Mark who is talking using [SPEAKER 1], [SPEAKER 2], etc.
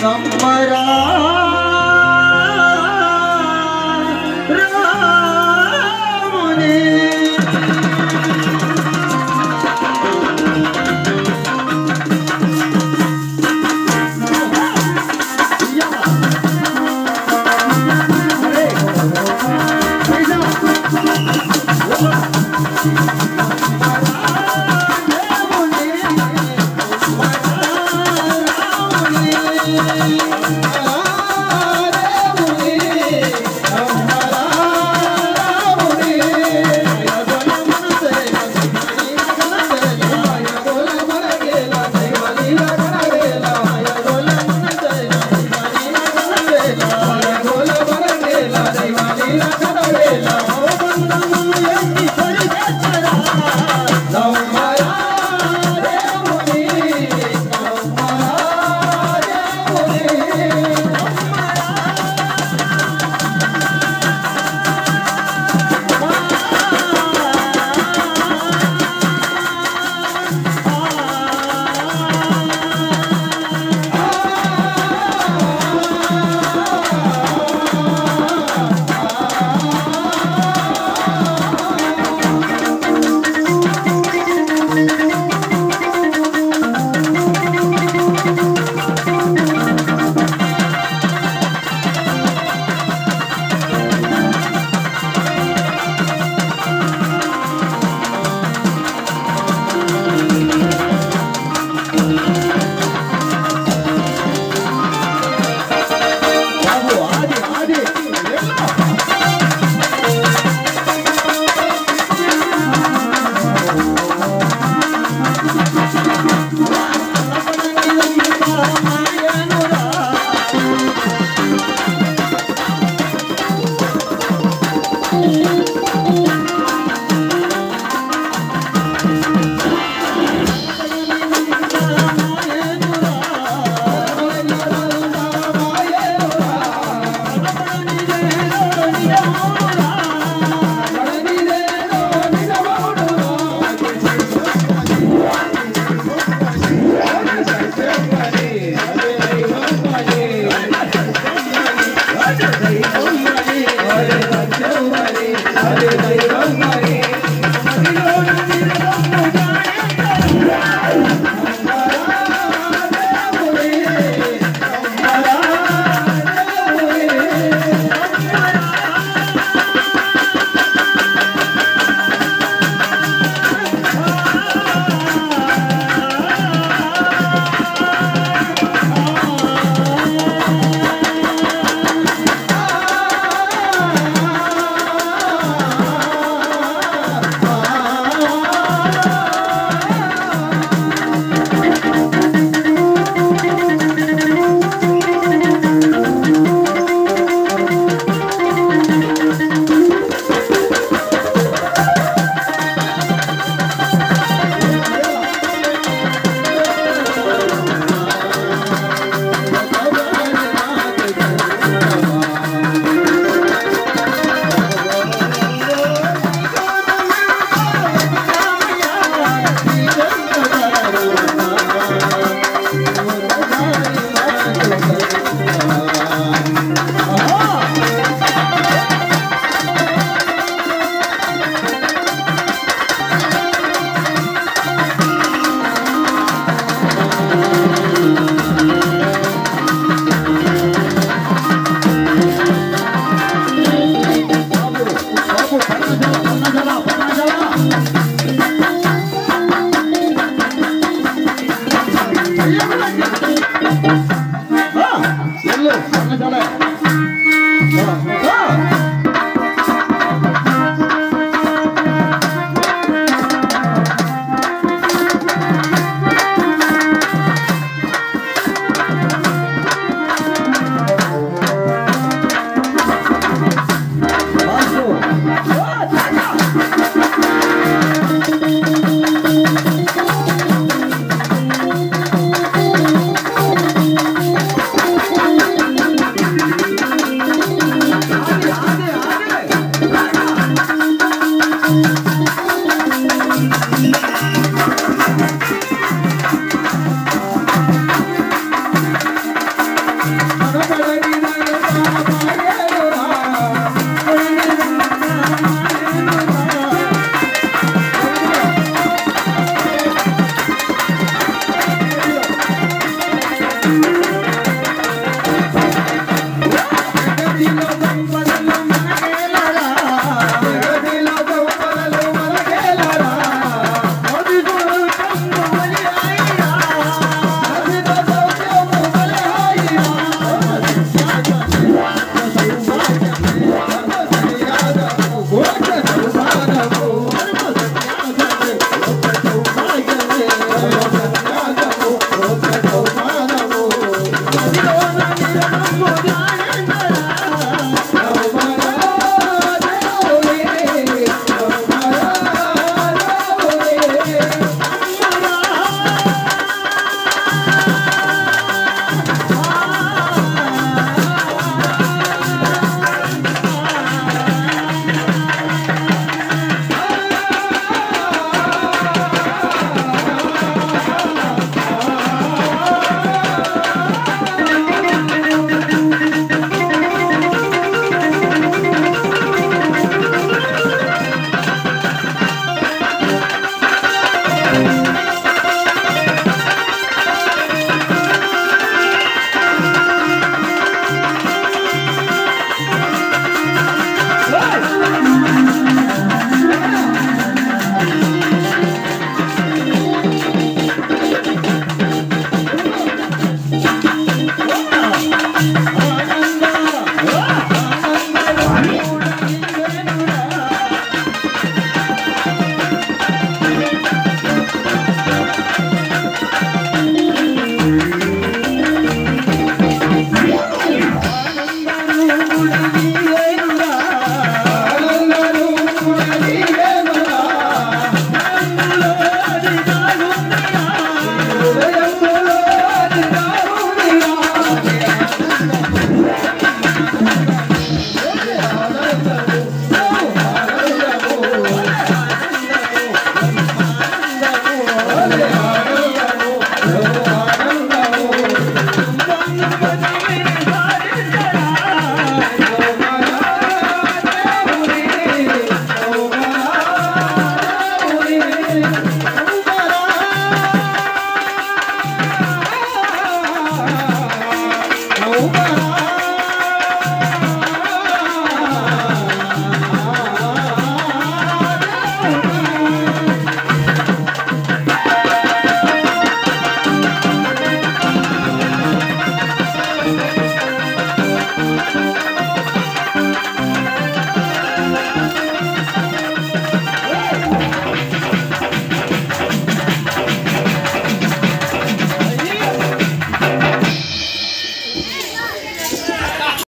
[SPEAKER 1] संपरा Oh. Música